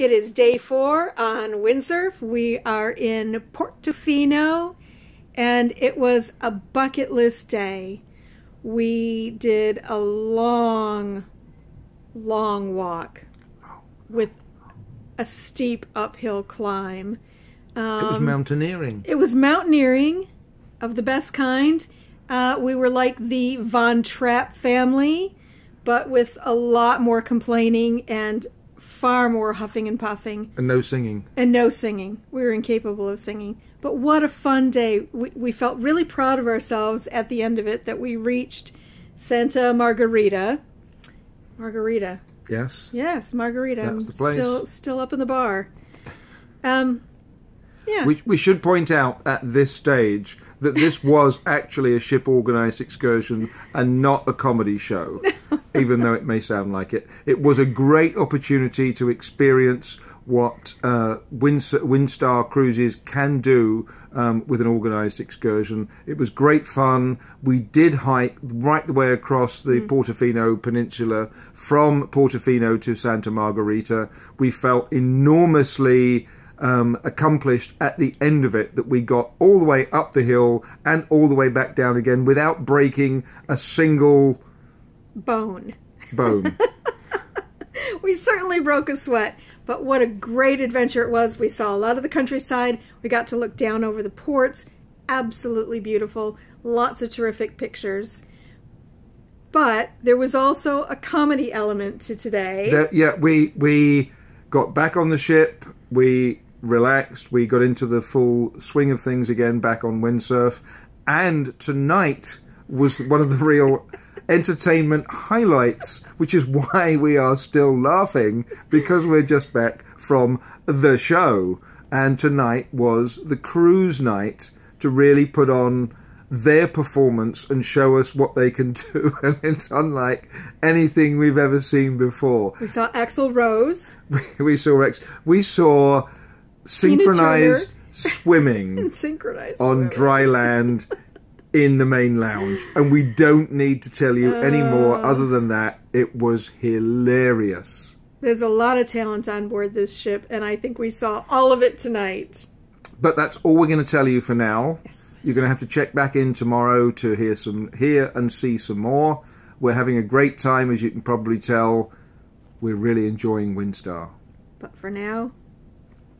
It is day four on Wind Surf. We are in Portofino and it was a bucket list day. We did a long, long walk with a steep uphill climb. Um, it was mountaineering. It was mountaineering of the best kind. Uh, we were like the Von Trapp family, but with a lot more complaining and far more huffing and puffing. And no singing. And no singing. We were incapable of singing. But what a fun day. We, we felt really proud of ourselves at the end of it that we reached Santa Margarita. Margarita. Yes. Yes, Margherita. That's the place. Still, still up in the bar. Um, yeah. We, we should point out at this stage that this was actually a ship organised excursion and not a comedy show, even though it may sound like it. It was a great opportunity to experience what uh, Windstar Cruises can do um, with an organised excursion. It was great fun. We did hike right the way across the mm. Portofino Peninsula from Portofino to Santa Margherita. We felt enormously um, accomplished at the end of it that we got all the way up the hill and all the way back down again without breaking a single bone. Bone. we certainly broke a sweat, but what a great adventure it was. We saw a lot of the countryside. We got to look down over the ports. Absolutely beautiful. Lots of terrific pictures. But there was also a comedy element to today. That, yeah, we we got back on the ship. We relaxed. We got into the full swing of things again back on Wind Surf. And tonight was one of the real entertainment highlights, which is why we are still laughing because we're just back from the show. And tonight was the crew's night to really put on their performance and show us what they can do. And it's unlike anything we've ever seen before. We saw Axl Rose. We, we saw X. We saw synchronized swimming synchronized on swimming. dry land in the main lounge. And we don't need to tell you uh, any more uh. other than that. It was hilarious. There's a lot of talent on board this ship, and I think we saw all of it tonight. But that's all we're going to tell you for now. Yes. You're going to have to check back in tomorrow to hear some, hear and see some more. We're having a great time, as you can probably tell. We're really enjoying Windstar. But for now,